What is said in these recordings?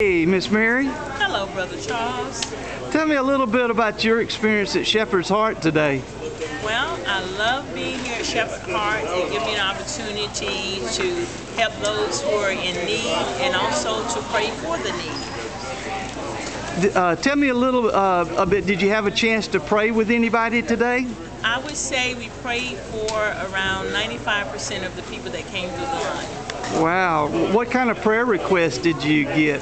Hey, Miss Mary, Hello, Brother Charles. tell me a little bit about your experience at Shepherd's Heart today. Well, I love being here at Shepherd's Heart. It gives me an opportunity to help those who are in need and also to pray for the need. Uh, tell me a little uh, a bit. Did you have a chance to pray with anybody today? I would say we prayed for around 95% of the people that came through the line. Wow. What kind of prayer requests did you get?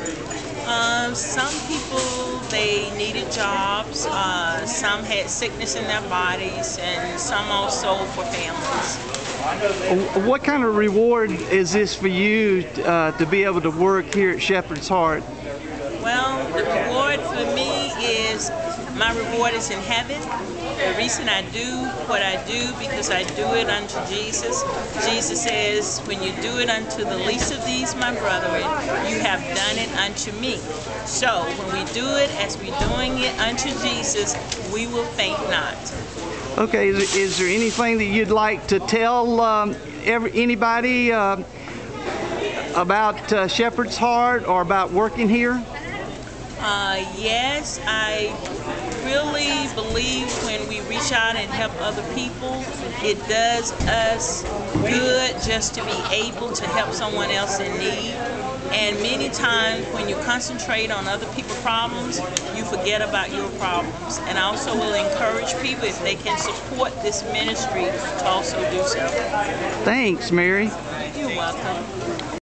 Um, some people they needed jobs. Uh, some had sickness in their bodies, and some also for families. What kind of reward is this for you uh, to be able to work here at Shepherd's Heart? Well, the reward for me is my reward is in heaven. The reason I do what I do because I do it unto Jesus. Jesus says, when you do it unto the least of these, my brethren, you have done it unto me. So when we do it as we're doing it unto Jesus, we will faint not. Okay. Is, is there anything that you'd like to tell um, every, anybody uh, about uh, Shepherd's Heart or about working here? Uh, yes, I really believe when we reach out and help other people, it does us good just to be able to help someone else in need. And many times when you concentrate on other people's problems, you forget about your problems. And I also will encourage people if they can support this ministry to also do so. Thanks, Mary. You're welcome.